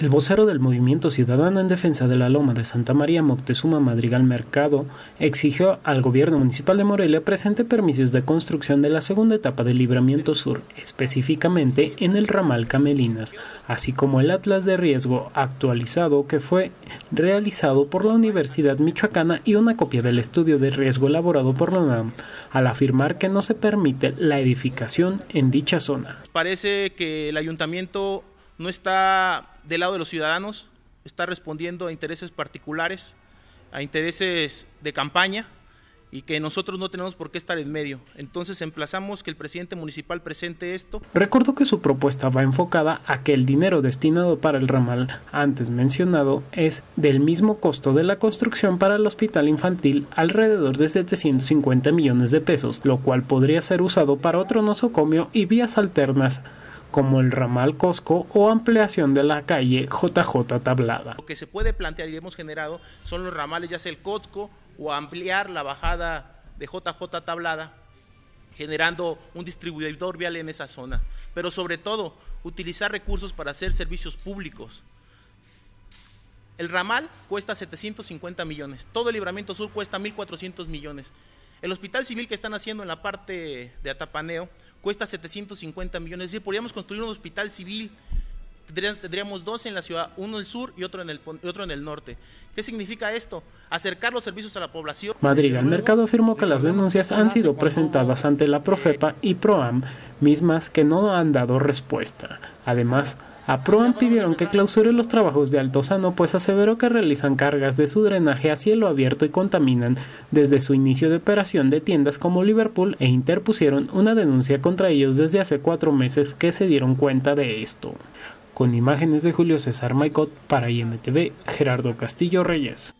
El vocero del Movimiento Ciudadano en Defensa de la Loma de Santa María Moctezuma Madrigal Mercado exigió al gobierno municipal de Morelia presente permisos de construcción de la segunda etapa del Libramiento Sur, específicamente en el ramal Camelinas, así como el Atlas de Riesgo actualizado que fue realizado por la Universidad Michoacana y una copia del estudio de riesgo elaborado por la UNAM, al afirmar que no se permite la edificación en dicha zona. Parece que el ayuntamiento no está del lado de los ciudadanos, está respondiendo a intereses particulares, a intereses de campaña y que nosotros no tenemos por qué estar en medio. Entonces emplazamos que el presidente municipal presente esto. Recordó que su propuesta va enfocada a que el dinero destinado para el ramal antes mencionado es del mismo costo de la construcción para el hospital infantil, alrededor de 750 millones de pesos, lo cual podría ser usado para otro nosocomio y vías alternas como el ramal Cosco o ampliación de la calle JJ Tablada. Lo que se puede plantear y hemos generado son los ramales, ya sea el Cosco o ampliar la bajada de JJ Tablada, generando un distribuidor vial en esa zona. Pero sobre todo, utilizar recursos para hacer servicios públicos. El ramal cuesta 750 millones, todo el libramiento sur cuesta 1.400 millones. El hospital civil que están haciendo en la parte de Atapaneo cuesta 750 millones. Es decir, podríamos construir un hospital civil. Tendríamos dos en la ciudad, uno en el sur y otro en el, otro en el norte. ¿Qué significa esto? Acercar los servicios a la población. Madrigal Mercado afirmó que las denuncias han sido presentadas ante la Profepa y PROAM, mismas que no han dado respuesta. Además, a Proan pidieron que clausure los trabajos de Altozano, pues aseveró que realizan cargas de su drenaje a cielo abierto y contaminan desde su inicio de operación de tiendas como Liverpool e interpusieron una denuncia contra ellos desde hace cuatro meses que se dieron cuenta de esto. Con imágenes de Julio César Maicot para IMTV, Gerardo Castillo Reyes.